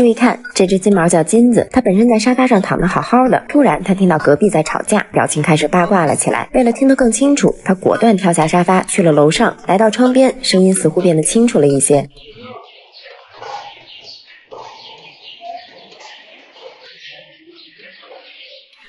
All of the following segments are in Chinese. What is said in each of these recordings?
注意看，这只金毛叫金子，它本身在沙发上躺得好好的，突然它听到隔壁在吵架，表情开始八卦了起来。为了听得更清楚，它果断跳下沙发，去了楼上，来到窗边，声音似乎变得清楚了一些。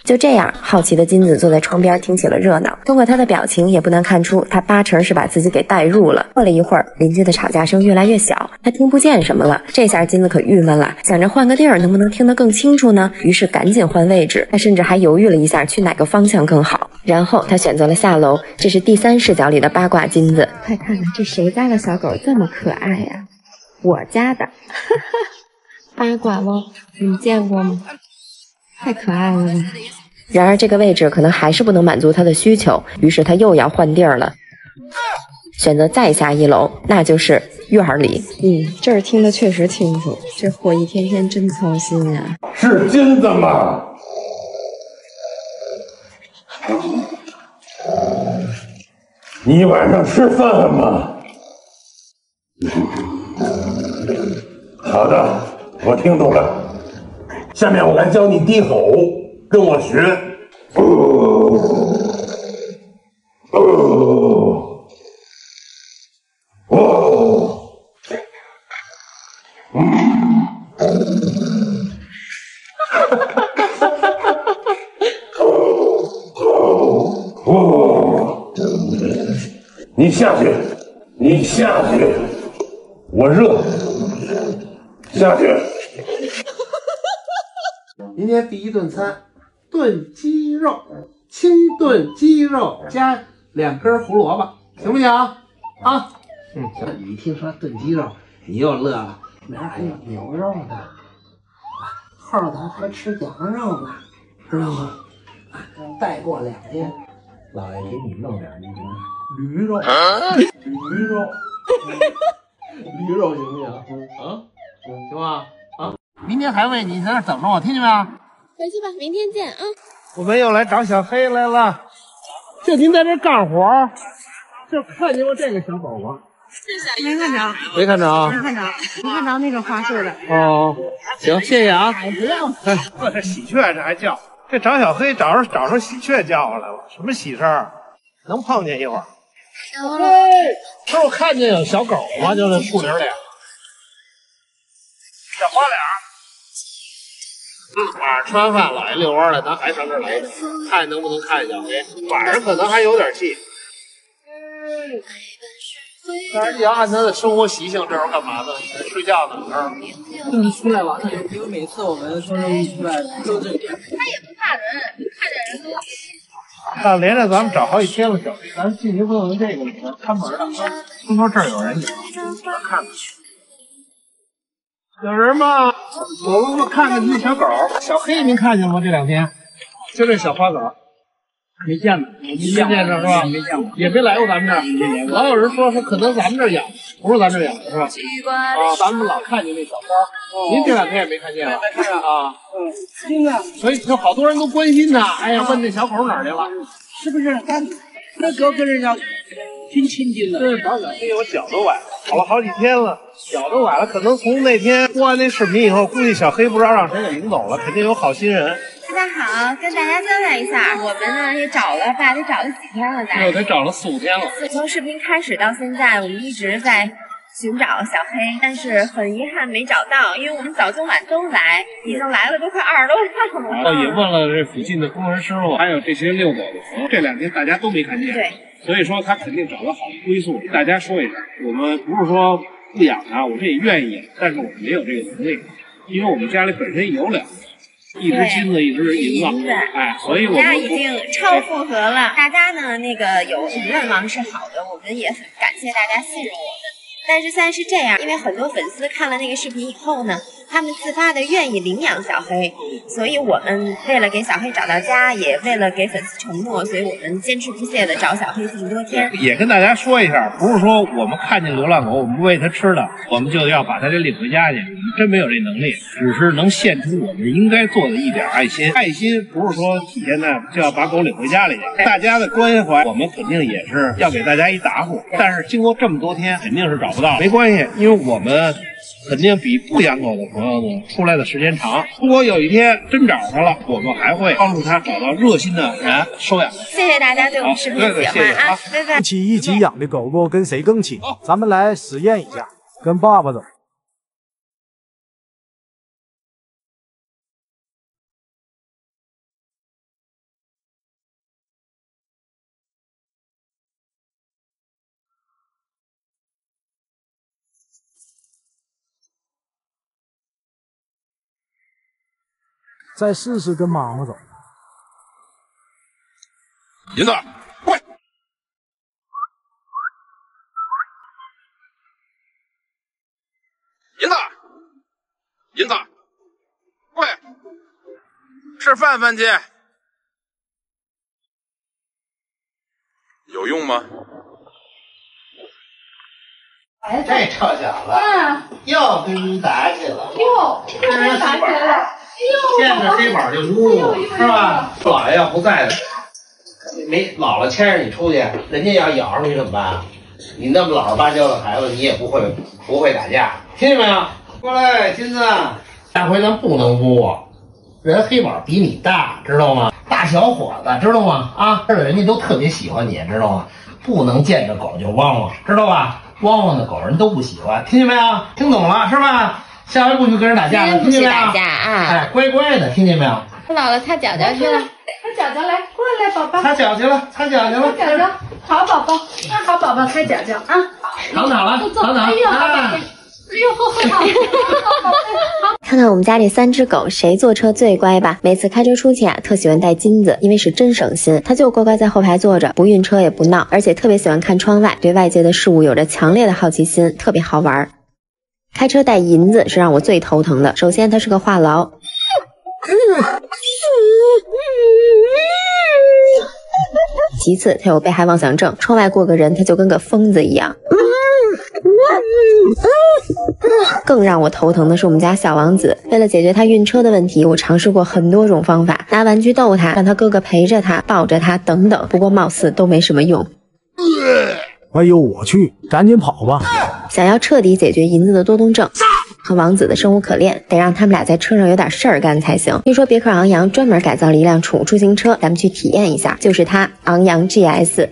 就这样，好奇的金子坐在窗边听起了热闹。通过他的表情，也不难看出他八成是把自己给带入了。过了一会儿，邻居的吵架声越来越小，他听不见什么了。这下金子可郁闷了，想着换个地儿能不能听得更清楚呢？于是赶紧换位置。他甚至还犹豫了一下，去哪个方向更好。然后他选择了下楼。这是第三视角里的八卦金子。快看看，这谁家的小狗这么可爱呀？我家的，八卦猫，你见过吗？太可爱了吧！然而这个位置可能还是不能满足他的需求，于是他又要换地儿了，选择再下一楼，那就是院里。嗯，这儿听得确实清楚，这货一天天真操心呀。是金子吗？你晚上吃饭了吗？好的，我听懂了。下面我来教你低吼，跟我学。哦哦哦，嗯，哈哈哈哈哈哈！哦哦哦，你下去，你下去，我热，下去。今天第一顿餐，炖鸡肉，清炖鸡肉加两根胡萝卜，行不行？啊，嗯，行。你一听说炖鸡肉，你又乐了。明儿还有牛肉呢，后头还吃羊肉呢，知道吗？再过两天，老爷给你弄点那个驴肉，驴肉，驴肉行不行？啊，行吧？明天还为你在那等着我，听见没有？回去吧，明天见啊！我们又来找小黑来了，就您在这干活，就看见过这个小狗吗？没看着，没看着啊？没看着，没看着那个花絮的。哦，行，谢谢啊。哎，不要。哎，这喜鹊这还叫，这找小黑找着找着喜鹊叫回来了，什么喜事儿？能碰见一会儿。哎，不是我看见有小狗吗？就在树林里。小花脸。晚上吃完饭，姥爷遛弯了，咱还上这儿来，看能不能看见小黑。晚上可能还有点戏。但是你要按他的生活习性，这时候干嘛呢？睡觉呢？嗯，出来玩呢，因为每次我们双生一出来都这样。他也不怕人，看见人都。那连着咱们找好几天了，小黑，咱进去问问这个里面看门的，听说这儿有人影，看看。有人吗？我们看看那小狗，小黑，您看见吗？这两天，就这小花狗，没见过，没见着是吧？没见过，也没来过咱们这儿。老有人说说，可能咱们这儿养，不是咱这儿养的是吧？啊，咱们老看见那小花，您这两天也没看见啊？没看见啊？嗯，真的。所以就好多人都关心他，哎呀，问那小狗哪去了？是不是？咱那哥跟人家挺亲近的。这找小黑，我脚都崴了，跑了好几天了，脚都崴了。可能从那天播完那视频以后，估计小黑不知道让谁给领走了，肯定有好心人。大家好，跟大家交代一下，我们呢也找了，大概找了几天了，又得找了四五天了。从视频开始到现在，我们一直在。寻找小黑，但是很遗憾没找到，因为我们早中晚都来，已经来了都快二十多趟了。哦，也问了这附近的工人师傅，还有这些遛狗的朋友，这两天大家都没看见。对，所以说他肯定找到好的归宿。大家说一下，我们不是说不养它，我们也愿意，但是我们没有这个能力，因为我们家里本身有两个，一只金子，一只银子，哎，所以我们家已经超负荷了。大家呢，那个有愿望是好的，我们也很感谢大家信任我们。但是现在是这样，因为很多粉丝看了那个视频以后呢，他们自发的愿意领养小黑，所以我们为了给小黑找到家，也为了给粉丝承诺，所以我们坚持不懈的找小黑这么多天。也跟大家说一下，不是说我们看见流浪狗，我们不喂它吃的，我们就要把它给领回家去，我们真没有这能力，只是能献出我们应该做的一点爱心。爱心不是说体现在就要把狗领回家里去，大家的关怀，我们肯定也是要给大家一答复。但是经过这么多天，肯定是找不到，没关系，因为我们肯定比不养狗的朋友。呢出来的时间长。如果有一天真找上了，我们还会帮助他找到热心的人收养。谢谢大家对我们视频的喜欢啊，拜拜。夫妻一起养的狗狗跟谁更亲？咱们来实验一下，跟爸爸走。再试试跟妈妈走。银子，快！银子，银子，快！吃饭饭去。有用吗？哎，这臭小子，又跟你打起来了。哟，这人打起来了。见着黑板就呜呜，是吧？姥爷要不在的，没姥姥牵着你出去，人家要咬着你怎么办？你那么老实巴交的孩子，你也不会不会打架，听见没有？过来，金子，下回咱不能呜，人黑宝比你大，知道吗？大小伙子，知道吗？啊，而且人家都特别喜欢你，知道吗？不能见着狗就汪汪，知道吧？汪汪的狗人都不喜欢，听见没有？听懂了是吧？下回不许跟人打架了，听见没有？打架啊！哎，乖乖的，听见没有？我姥姥擦脚脚去了，擦脚脚来，过来，宝宝。擦脚去了，擦脚去了。擦脚脚，好宝宝，那好宝宝，擦脚脚啊。躺躺了，躺躺。哎呦，好宝贝。哎呦，好好好。看看我们家这三只狗，谁坐车最乖吧？每次开车出去啊，特喜欢带金子，因为是真省心。它就乖乖在后排坐着，不晕车也不闹，而且特别喜欢看窗外，对外界的事物有着强烈的好奇心，特别好玩。开车带银子是让我最头疼的。首先，它是个话痨。其次，他有被害妄想症，窗外过个人，他就跟个疯子一样。更让我头疼的是我们家小王子，为了解决他晕车的问题，我尝试过很多种方法，拿玩具逗他，让他哥哥陪着他，抱着他等等，不过貌似都没什么用。哎呦我去，赶紧跑吧！想要彻底解决银子的多动症和王子的生无可恋，得让他们俩在车上有点事儿干才行。听说别克昂扬专门改造了一辆宠物出行车，咱们去体验一下，就是它昂扬 GS。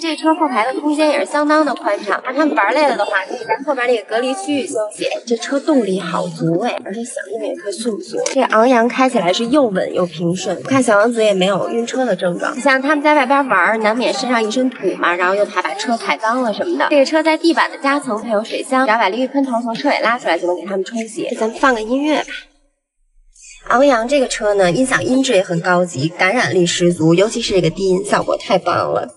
这车后排的空间也是相当的宽敞，让他们玩累了的话，可以在后边那个隔离区域休息。这车动力好足哎，而且响应也特迅速。这昂扬开起来是又稳又平顺。看小王子也没有晕车的症状。像他们在外边玩，难免身上一身土嘛，然后又怕把车踩脏了什么的。这个车在地板的夹层配有水箱，只要把淋浴喷头从车尾拉出来，就能给他们冲洗。咱们放个音乐吧。昂扬这个车呢，音响音质也很高级，感染力十足，尤其是这个低音效果太棒了。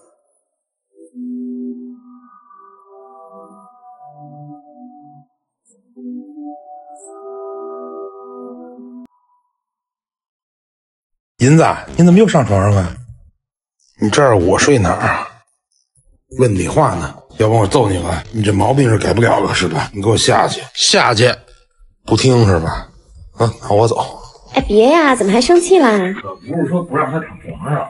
银子，你怎么又上床上了？你这儿我睡哪儿啊？问你话呢，要不我揍你吧。你这毛病是改不了了是吧？你给我下去，下去，不听是吧？啊，那我走。哎，别呀，怎么还生气啦？可不是说不让他躺床上，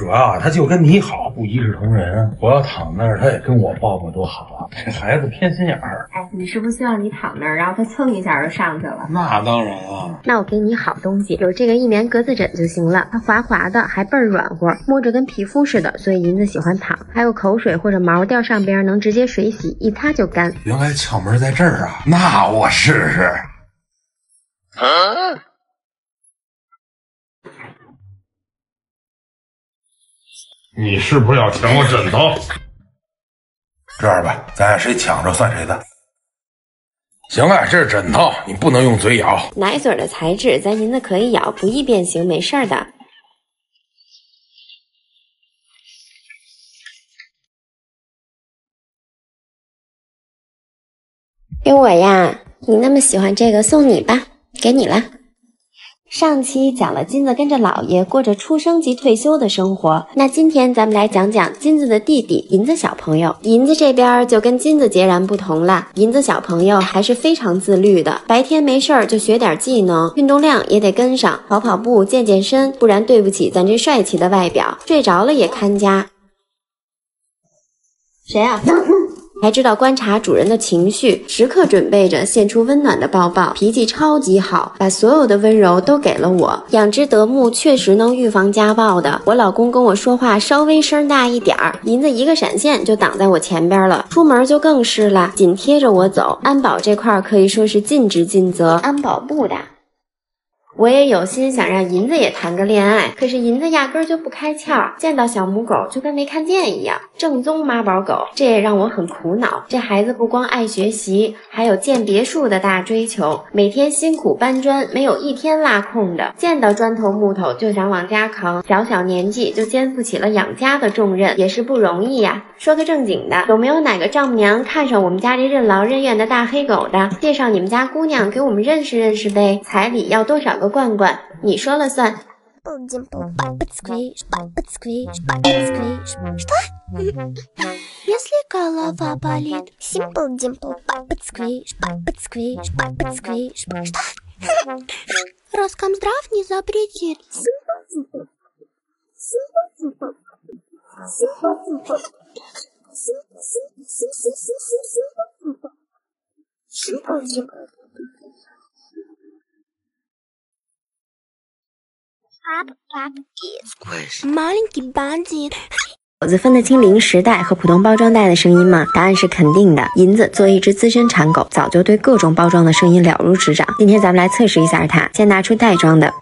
主要啊，他就跟你好，不一视同仁。我要躺那儿，他也跟我抱抱多好啊。这孩子偏心眼儿。哎，你是不是希望你躺那儿，然后他蹭一下就上去了？那当然啊。那我给你好东西，有这个一棉格子枕就行了。它滑滑的，还倍儿软和，摸着跟皮肤似的，所以银子喜欢躺。还有口水或者毛掉上边，能直接水洗，一擦就干。原来窍门在这儿啊！那我试试。啊！你是不是要抢我枕头？这样吧，咱俩谁抢着算谁的。行了，这是枕头，你不能用嘴咬。奶嘴的材质，咱银的可以咬，不易变形，没事儿的。给我呀，你那么喜欢这个，送你吧，给你了。上期讲了金子跟着姥爷过着出生即退休的生活，那今天咱们来讲讲金子的弟弟银子小朋友。银子这边就跟金子截然不同了，银子小朋友还是非常自律的，白天没事儿就学点技能，运动量也得跟上，跑跑步、健健身，不然对不起咱这帅气的外表。睡着了也看家。谁啊？还知道观察主人的情绪，时刻准备着献出温暖的抱抱，脾气超级好，把所有的温柔都给了我。养只德牧确实能预防家暴的。我老公跟我说话稍微声大一点儿，银子一个闪现就挡在我前边了，出门就更是了，紧贴着我走。安保这块可以说是尽职尽责，安保部的。我也有心想让银子也谈个恋爱，可是银子压根儿就不开窍，见到小母狗就跟没看见一样，正宗妈宝狗，这也让我很苦恼。这孩子不光爱学习，还有建别墅的大追求，每天辛苦搬砖，没有一天落空的，见到砖头木头就想往家扛，小小年纪就肩负起了养家的重任，也是不容易呀。说个正经的，有没有哪个丈母娘看上我们家这任劳任怨的大黑狗的，介绍你们家姑娘给我们认识认识呗？彩礼要多少个罐罐？你说了算。 Если голова болит, Simple Dimple, папа сквиш, папа сквиш, папа сквиш. Что? Роскомздрав не запретит. Simple Dimple. Simple Dimple. Simple Dimple. Simple Dimple. 狗子。分得清零食袋和普通包装袋的声音吗答案是肯定的。银子作为一只资深馋狗早就对各种包装的声音了如指掌。今天咱们来测试一下它先拿出袋装的。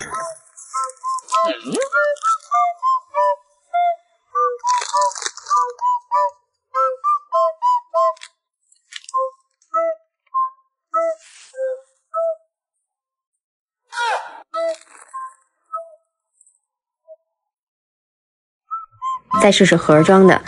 再试试盒装的。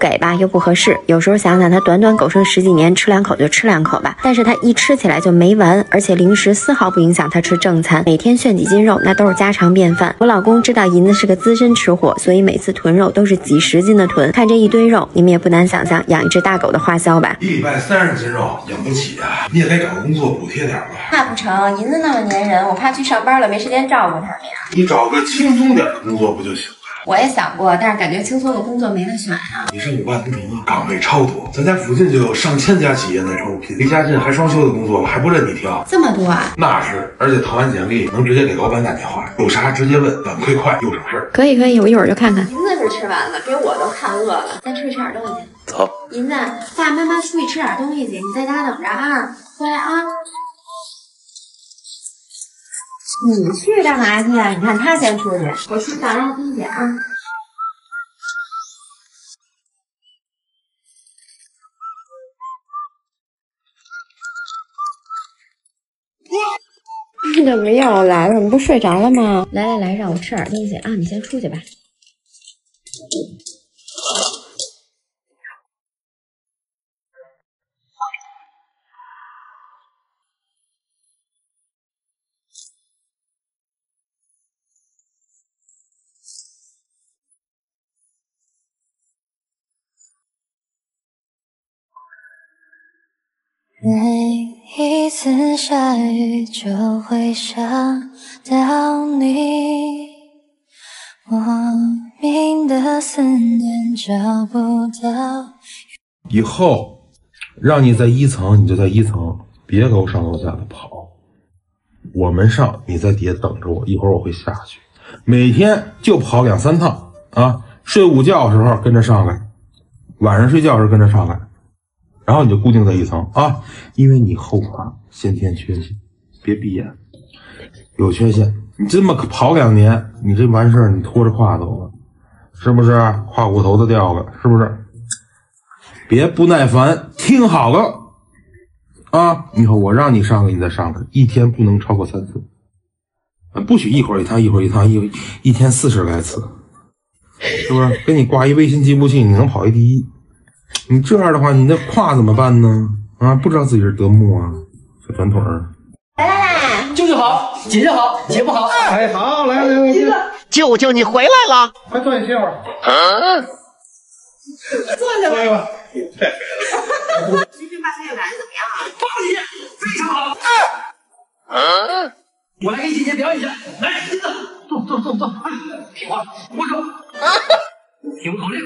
给吧又不合适，有时候想想他短短狗剩十几年，吃两口就吃两口吧，但是他一吃起来就没完，而且零食丝毫不影响他吃正餐，每天炫几斤肉那都是家常便饭。我老公知道银子是个资深吃货，所以每次囤肉都是几十斤的囤。看这一堆肉，你们也不难想象养一只大狗的花销吧？一礼拜三十斤肉养不起啊！你也该找个工作补贴点吧。那不成，银子那么粘人，我怕去上班了没时间照顾他们呀。你找个轻松点的工作不就行了？我也想过，但是感觉轻松的工作没得选啊。你是五万同城啊，岗位超多，咱家附近就有上千家企业在招聘，离家近还双休的工作还不任你挑。这么多啊？那是，而且投完简历能直接给老板打电话，有啥直接问，反馈快又省事儿。可以可以，我一会儿就看看。银子是吃完了，给我都看饿了，咱出去吃点东西。走。银子，爸妈妈出去吃点东西去，你在家等着啊，乖啊。你去干嘛去？你看他先出去，我去找垃圾去啊。你怎么又来了？你不睡着了吗？来来来，让我吃点东西啊！你先出去吧。每一次下雨就会想到你，莫名的思念找不到。以后让你在一层，你就在一层，别给我上楼下的跑。我们上，你在底下等着我，一会儿我会下去。每天就跑两三趟啊！睡午觉的时候跟着上来，晚上睡觉时候跟着上来，然后你就固定在一层啊，因为你后怕先天缺陷，别闭眼，有缺陷。你这么跑两年，你这完事儿，你拖着胯走了，是不是？胯骨头都掉了，是不是？别不耐烦，听好了啊！以后我让你上来，你再上来，一天不能超过三次，不许一会儿一趟，一会儿一趟，一一天四十来次，是不是？给你挂一微信计步器，你能跑一第一。你这样的话，你那胯怎么办呢？啊，不知道自己是德牧啊，小短腿儿。舅舅好，姐姐好，姐夫好。哎，好，来来来，舅舅你回来了。快坐下歇会儿。坐下吧。吧，今天八菜感怎么样啊？报姐姐非常好。啊！我来给姐姐表演一下，来，金子，坐坐坐坐，哎，听话，握手。听我口令，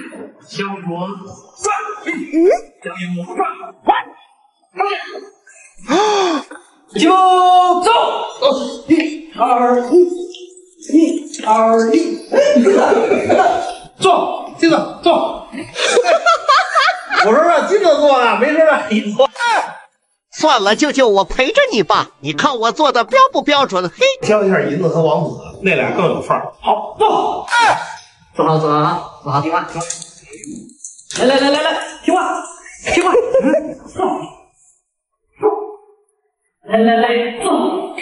向左转，嗯，向右转，快，上去。啊！就走，一二一，一二一，坐，金子坐。我说让金子坐呢，没说让你坐。算了，舅舅，我陪着你吧。你看我做的标不标准？嘿，挑一下银子和王子，那俩更有范儿。好，坐，坐好，坐好，坐好，听话，听话。来来来来来，听话，听话，坐，坐，来来来，坐，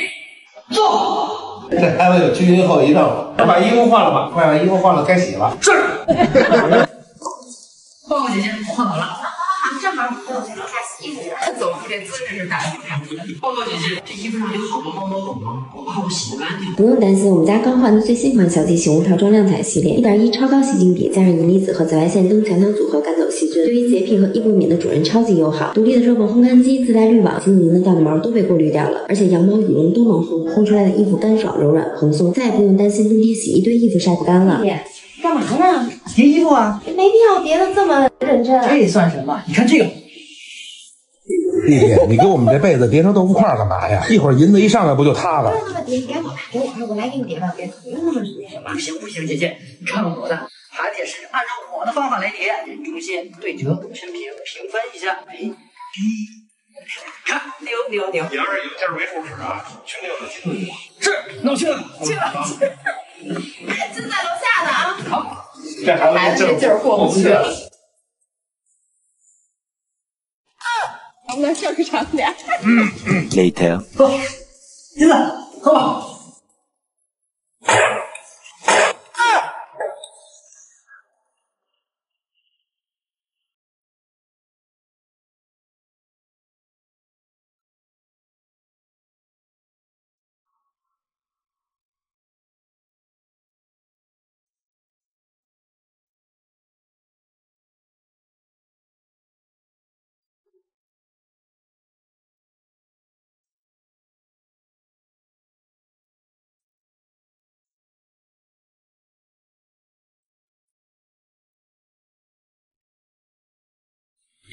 坐。这孩子有居心后遗症，快把衣服换了吧，快把衣服换了，该洗了。是。报告姐姐，我换好了。正好我去楼下洗衣服去了，走，这姿势是大家报告姐姐，这衣服上有好多猫毛狗毛，我怕我洗不干净。不用担心，我们家刚换的最新款小鸡醒悟套装亮彩系列，一点一超高洗净比，加上银离子和紫外线灯全能组合赶走细菌，对于洁癖和易过敏的主人超级友好。独立的热泵烘干机，自带滤网，金子银的掉的毛都被过滤掉了，而且羊毛、羽绒都能烘，烘出来的衣服干爽、柔软、蓬松，再也不用担心冬天洗一堆衣服晒不干了。干嘛呢？叠衣服啊？没必要叠的这么认真。这算什么？你看这个。弟弟，你给我们这被子叠成豆腐块干嘛呀？一会儿银子一上来不就塌了？不用那么叠，给我吧，给我吧，我来给你叠吧，别不用那么那什么。不行不行，姐姐，你看我的，还得是按照我的方法来叠，中心对折，全平，平分一下，哎，看牛牛牛。你要是有劲儿没处使啊，全给我的金子。是，那我去了，去了。真在楼下呢啊！好，这孩子这劲儿过不去了。能不能正常点？Later，走，金子，喝吧。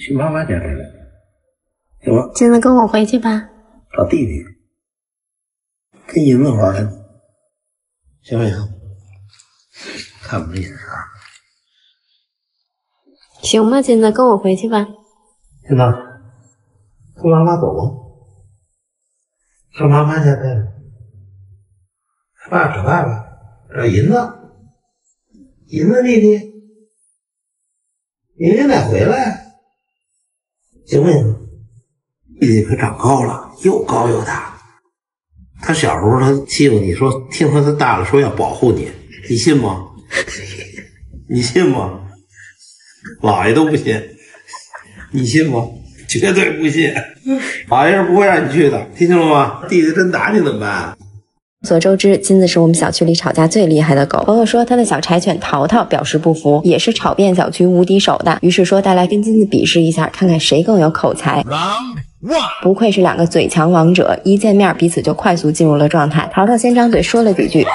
去妈妈家来了，行吗？金子跟我回去吧。找弟弟，跟银子玩来了，行不行？看我这眼神。行吧，金子，跟我回去吧。金子，跟妈妈走吗？上妈妈家待着。爸找爸爸，找银子，银子弟弟，明天再回来，行不行？弟弟可长高了，又高又大。他小时候他欺负你说，听说他大了说要保护你，你信吗？你信吗？姥爷都不信，你信吗？绝对不信。姥爷是不会让你去的，听清了吗？弟弟真打你怎么办？众所周知，金子是我们小区里吵架最厉害的狗。朋友说他的小柴犬淘淘表示不服，也是吵遍小区无敌手的。于是说带来跟金子比试一下，看看谁更有口才。不愧是两个嘴强王者，一见面彼此就快速进入了状态。淘淘先张嘴说了几句，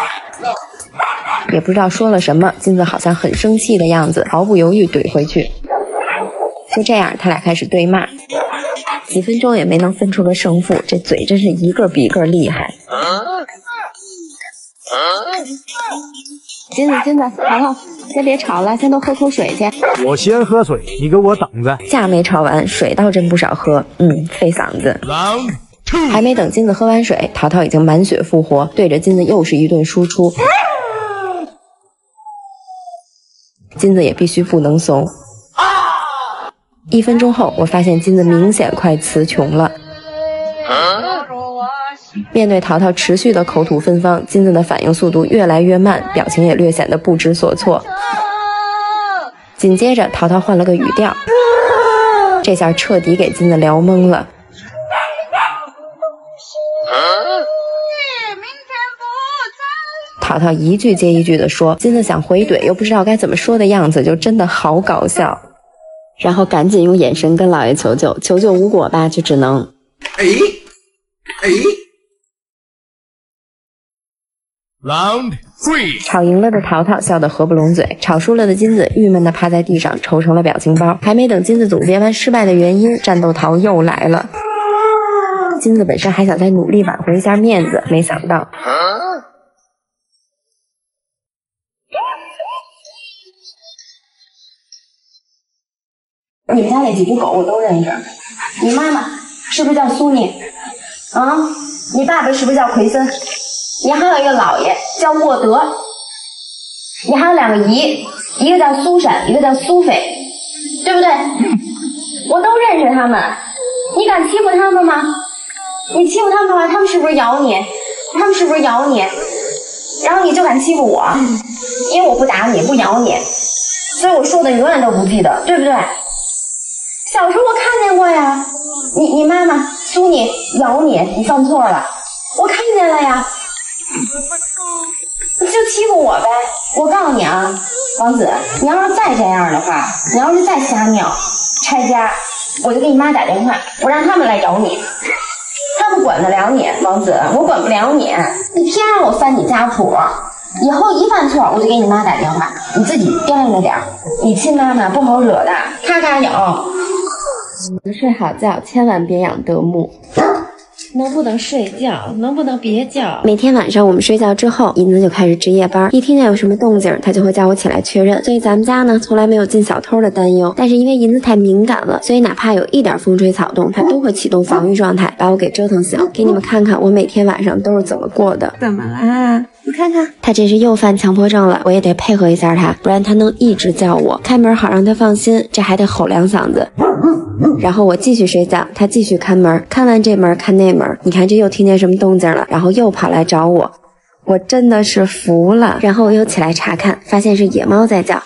也不知道说了什么，金子好像很生气的样子，毫不犹豫怼回去。就这样，他俩开始对骂，几分钟也没能分出个胜负。这嘴真是一个比一个厉害。金子，金子，淘淘，先别吵了，先都喝口水去。我先喝水，你给我等着。架没吵完，水倒真不少喝，嗯，费嗓子。还没等金子喝完水，淘淘已经满血复活，对着金子又是一顿输出。金子也必须不能怂。一分钟后，我发现金子明显快词穷了。面对淘淘持续的口吐芬芳，金子的反应速度越来越慢，表情也略显得不知所措。紧接着，淘淘换了个语调，这下彻底给金子聊懵了。淘淘一句接一句地说，金子想回怼，又不知道该怎么说的样子，就真的好搞笑。然后赶紧用眼神跟老爷求救，求救无果吧，就只能哎哎。Round three，吵赢了的淘淘笑得合不拢嘴，吵输了的金子郁闷的趴在地上愁成了表情包。还没等金子总结完失败的原因，战斗桃又来了。金子本身还想再努力挽回一下面子，没想到你们家那几只狗我都认识，你妈妈是不是叫苏妮？啊，你爸爸是不是叫奎森？你还有一个姥爷叫沃德，你还有两个姨，一个叫苏珊，一个叫苏菲，对不对？我都认识他们，你敢欺负他们吗？你欺负他们的话，他们是不是咬你？他们是不是咬你？然后你就敢欺负我，因为我不打你，不咬你，所以我说的永远都不记得，对不对？小时候我看见过呀，你你妈妈苏你咬你，你犯错了，我看见了呀，你就欺负我呗。我告诉你啊，王子，你要是再这样的话，你要是再瞎尿拆家，我就给你妈打电话，我让他们来找你。他们管得了你，王子，我管不了你。你偏让我翻你家谱，以后一犯错我就给你妈打电话，你自己掂量着点。你亲妈妈不好惹的，咔咔咬。睡好觉，千万别养德牧。能不能睡觉？能不能别叫？每天晚上我们睡觉之后，银子就开始值夜班。一听见有什么动静，他就会叫我起来确认。所以咱们家呢，从来没有进小偷的担忧。但是因为银子太敏感了，所以哪怕有一点风吹草动，他都会启动防御状态，把我给折腾醒。给你们看看我每天晚上都是怎么过的。怎么啦？你看看，他这是又犯强迫症了，我也得配合一下他，不然他能一直叫我开门，好让他放心。这还得吼两嗓子。然后我继续睡觉，他继续看门，看完这门看那门。你看这又听见什么动静了，然后又跑来找我，我真的是服了。然后我又起来查看，发现是野猫在叫，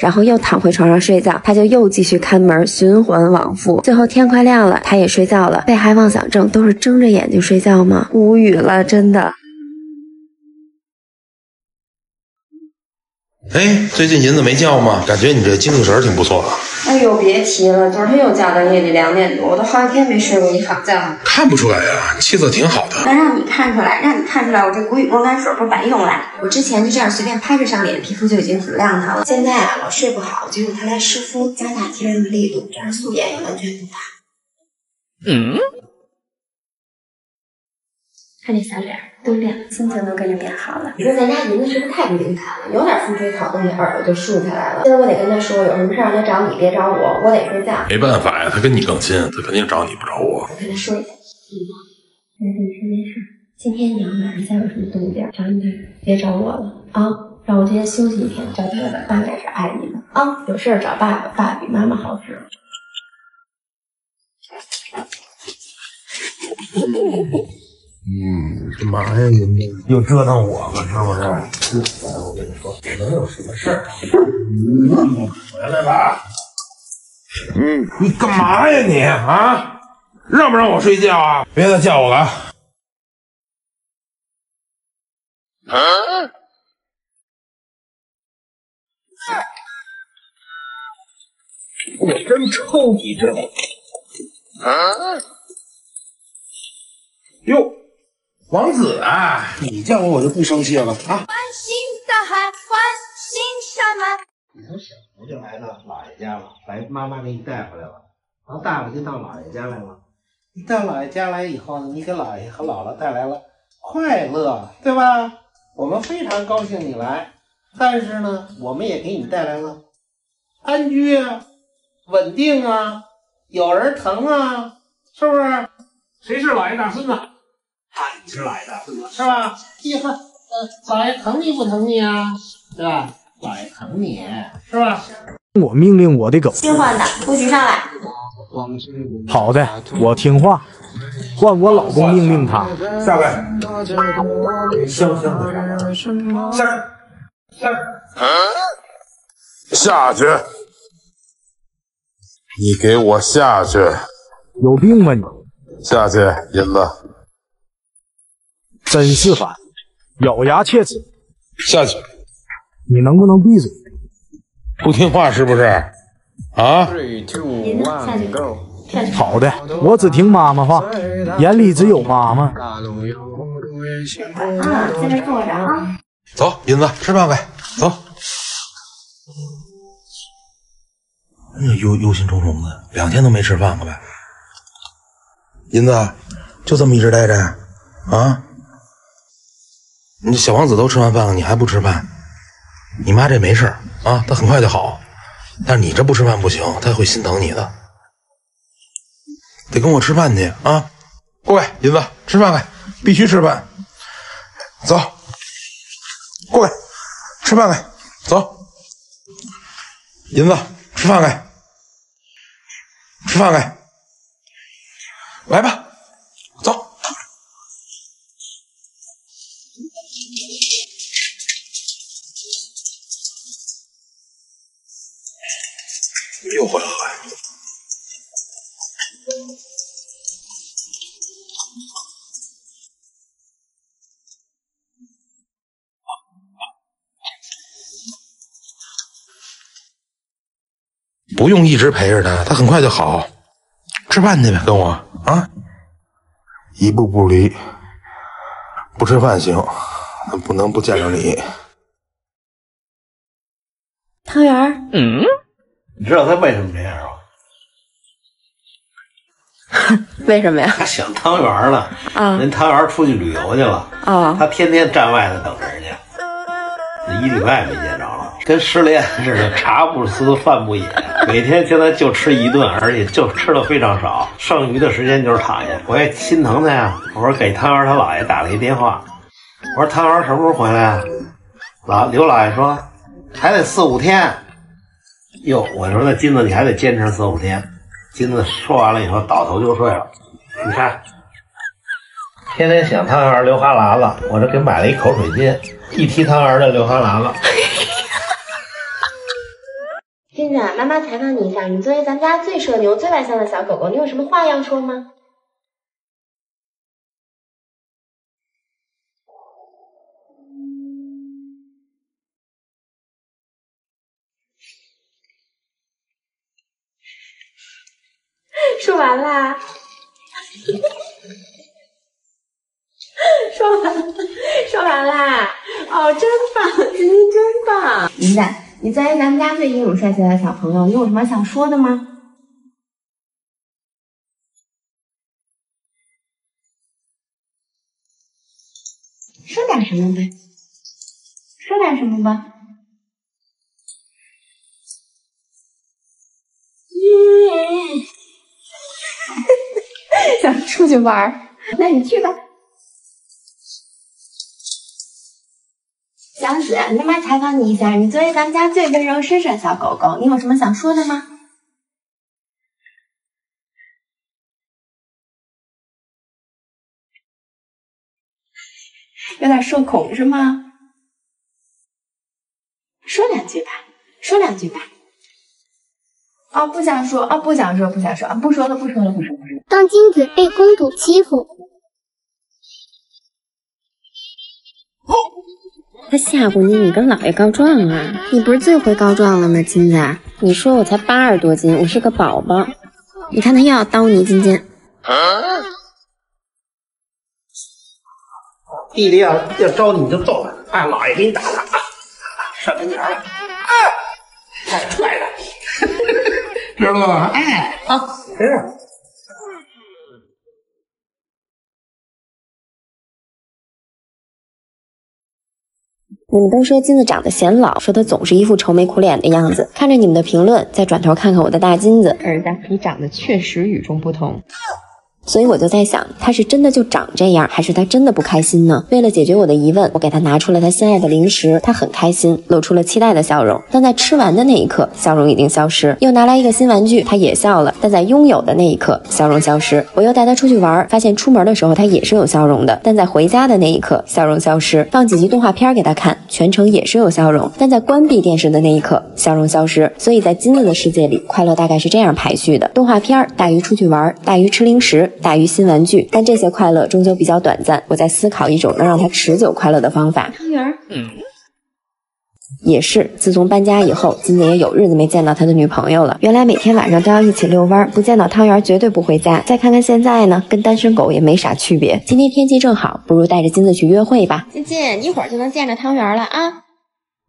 然后又躺回床上睡觉，他就又继续看门，循环往复。最后天快亮了，他也睡觉了。被害妄想症都是睁着眼睛睡觉吗？无语了，真的。哎，最近银子没叫吗？感觉你这精气神儿挺不错的。哎呦，别提了，昨天又叫到夜里两点多，我都好几天没睡过一好觉。看不出来呀，气色挺好的。能让你看出来，让你看出来，我这谷雨光干水不白用了。我之前就这样随便拍着上脸，皮肤就已经挺亮堂了。现在啊，老睡不好，就用它来湿敷，加大贴人的力度，这样素颜也完全不怕。嗯，看这小脸儿都亮，心情都跟着变好了。你说咱家银子是不是太不灵感了？有点风吹草动，这耳朵就竖起来了。现在我得跟他说，有什么事儿他找你，别找我，我得睡觉。没办法呀，他跟你更亲，他肯定找你不找我。我跟他说一下，嗯，没事没事没事。今天你要晚上再有什么动静，找你爸，别找我了啊！让我今天休息一天，找爸爸，爸爸也是爱你的啊。有事儿找爸爸，爸爸比妈妈好使。嗯，干嘛呀？银子又折腾我了，是不是？哎，我跟你说，能有什么事儿？嗯，回来吧。嗯，你干嘛呀你啊？让不让我睡觉啊？别再叫我了。啊！我真抽你这！啊！哟，王子啊，你叫我我就不生气了啊！欢欣大海，欢欣山脉。你从小时候就来到姥爷家了，来妈妈给你带回来了，然后大了就到姥爷家来了。你到姥爷家来以后呢，你给姥爷和姥姥带来了快乐，对吧？我们非常高兴你来，但是呢，我们也给你带来了安居啊、稳定啊、有人疼啊，是不是？谁是姥爷大孙子？啊，你是老爷大孙子是吧？一看，呃，老爷疼你不疼你啊？对吧？老爷疼你是吧？我命令我的狗。新换的，不许上来。好的，我听话。换我老公命令他下来，香香的下来，下来，下去！你给我下去！有病吧你？下去，银子，真是烦，咬牙切齿。下去！你能不能闭嘴？不听话是不是？啊！好的，我只听妈妈话，眼里只有妈妈。啊，在这坐着啊。走，银子，吃饭呗，走。那忧忧心忡忡的，两天都没吃饭了呗。银子，就这么一直待着啊？你小王子都吃完饭了，你还不吃饭？你妈这没事啊，她很快就好。但是你这不吃饭不行，她会心疼你的。得跟我吃饭去啊！过来，银子，吃饭来，必须吃饭。走，过来，吃饭来，走。银子，吃饭来，吃饭来，来吧，走。又回来了？不用一直陪着他，他很快就好。吃饭去呗，跟我啊，一步不离。不吃饭行，不能不见着你。汤圆儿，嗯，你知道他为什么这样吗？为什么呀？他想汤圆了啊！人汤圆出去旅游去了啊！他天天站外头等人家，一礼拜没见着了，跟失恋似的，茶不思饭不饮，每天现在就吃一顿，而且就吃的非常少，剩余的时间就是躺下。我也心疼他呀，我说给汤圆他姥爷打了一电话，我说汤圆什么时候回来啊？老刘姥爷说还得四五天。哟，我说那金子你还得坚持四五天。金子说完了以后倒头就睡了。你看，天天想汤圆流哈喇子，我这给买了一口水巾，一提汤圆就流哈喇子。金子，妈妈采访你一下，你作为咱们家最社牛、最外向的小狗狗，你有什么话要说吗？说完啦，说完，说完啦，哦，真棒，今天真棒。林仔，你作为咱们家最英勇帅气的小朋友，你有什么想说的吗？说点什么呗，说点什么吧。出去玩儿，那你去吧。祥子，妈妈采访你一下，你作为咱们家最温柔绅士的小狗狗，你有什么想说的吗？有点社恐是吗？说两句吧，说两句吧。啊，不想说啊，不想说，不想说啊，不说了，不说了，不说，不说。当金子被公主欺负，他吓唬你，你跟老爷告状啊？你不是最会告状了吗，金子？你说我才八十多斤，我是个宝宝，你看他又要叨你，金金。弟弟要要招你，你就揍他，哎，老爷给你打他啊，上跟前了，啊，太踹了。知道吗？哎，啊，没事。你们都说金子长得显老，说他总是一副愁眉苦脸的样子。看着你们的评论，再转头看看我的大金子，儿子，你长得确实与众不同。所以我就在想，他是真的就长这样，还是他真的不开心呢？为了解决我的疑问，我给他拿出了他心爱的零食，他很开心，露出了期待的笑容。但在吃完的那一刻，笑容已经消失。又拿来一个新玩具，他也笑了。但在拥有的那一刻，笑容消失。我又带他出去玩，发现出门的时候他也是有笑容的，但在回家的那一刻，笑容消失。放几集动画片给他看，全程也是有笑容，但在关闭电视的那一刻，笑容消失。所以在金子的世界里，快乐大概是这样排序的：动画片大于出去玩，大于吃零食，大于新玩具。但这些快乐终究比较短暂。我在思考一种能让他持久快乐的方法。汤圆儿，嗯，也是，自从搬家以后，金子也有日子没见到他的女朋友了。原来每天晚上都要一起遛弯，不见到汤圆绝对不回家。再看看现在呢，跟单身狗也没啥区别。今天天气正好，不如带着金子去约会吧。金金，一会儿就能见着汤圆了啊！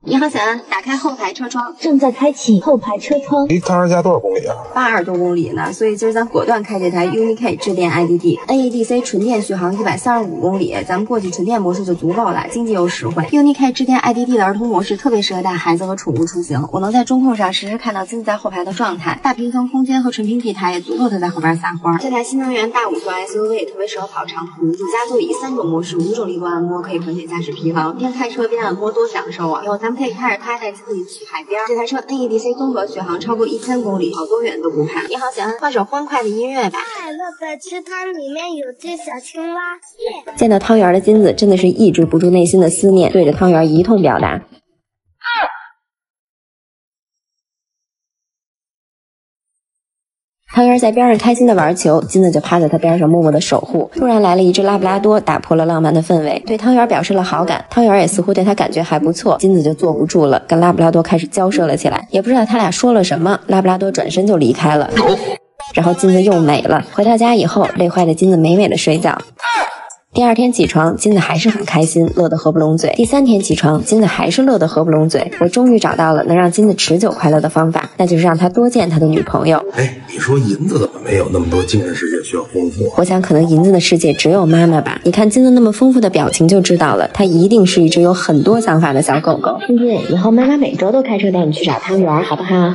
你好，小安，打开后排车窗，正在开启后排车窗。离汤圆家多少公里啊？八十多公里呢，所以今儿咱果断开这台 UNI-K 智电 IDD，NEDC 纯电续航一百三十五公里，咱们过去纯电模式就足够了，经济又实惠。UNI-K 智电 IDD 的儿童模式特别适合带孩子和宠物出行，我能在中控上实时看到金子在后排的状态，大平层空间和纯平地台也足够他在后边撒欢。这台新能源大五座 SUV 也特别适合跑长途，主驾座椅三种模式，五种力度按摩可以缓解驾驶疲劳，边开车边按摩多享受啊！以后咱们可以开着它带自己去海边。这台车 NEDC 综合续航超过一千公里，跑多远都不怕。你好，小安，换首欢快的音乐吧。快乐的池塘里面有只小青蛙，见到汤圆的金子真的是抑制不住内心的思念，对着汤圆一通表达。汤圆在边上开心的玩球，金子就趴在他边上默默的守护。突然来了一只拉布拉多，打破了浪漫的氛围，对汤圆表示了好感。汤圆也似乎对他感觉还不错，金子就坐不住了，跟拉布拉多开始交涉了起来。也不知道他俩说了什么，拉布拉多转身就离开了。然后金子又美了。回到家以后，累坏的金子美美的睡觉。第二天起床，金子还是很开心，乐得合不拢嘴。第三天起床，金子还是乐得合不拢嘴。我终于找到了能让金子持久快乐的方法，那就是让他多见他的女朋友。哎，你说银子怎么没有那么多精神世界需要丰富？我想，可能银子的世界只有妈妈吧。你看金子那么丰富的表情就知道了，它一定是一只有很多想法的小狗狗。金金，以后妈妈每周都开车带你去找汤圆，好不好？